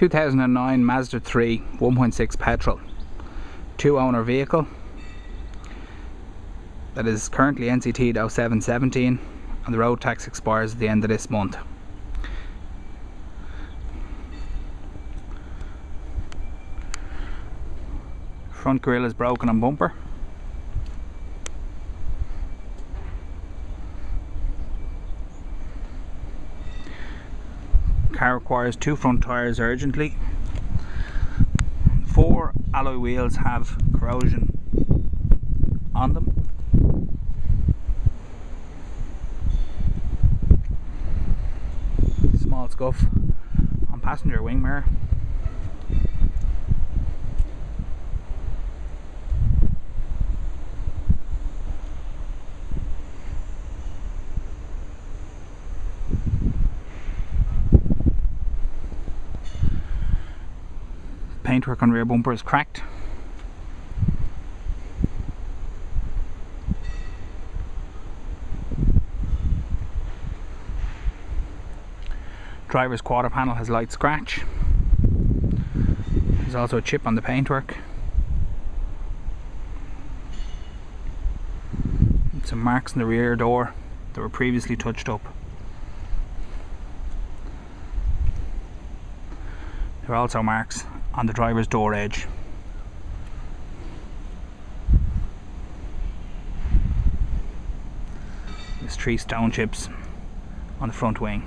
2009 Mazda 3 1.6 petrol two owner vehicle that is currently NCT 0717 and the road tax expires at the end of this month. Front grille is broken on bumper. Car requires two front tyres urgently. Four alloy wheels have corrosion on them. Small scuff on passenger wing mirror. Paintwork on rear bumper is cracked. Driver's quarter panel has light scratch. There's also a chip on the paintwork. Some marks in the rear door that were previously touched up. There are also marks on the driver's door edge. There's three stone chips on the front wing.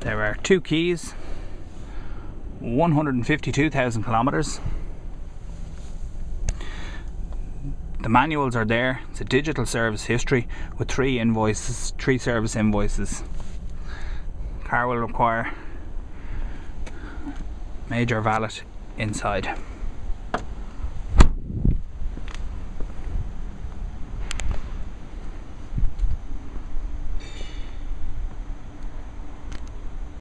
There are two keys, 152,000 kilometers. The manuals are there. It's a digital service history with three invoices, three service invoices. Car will require major valet inside.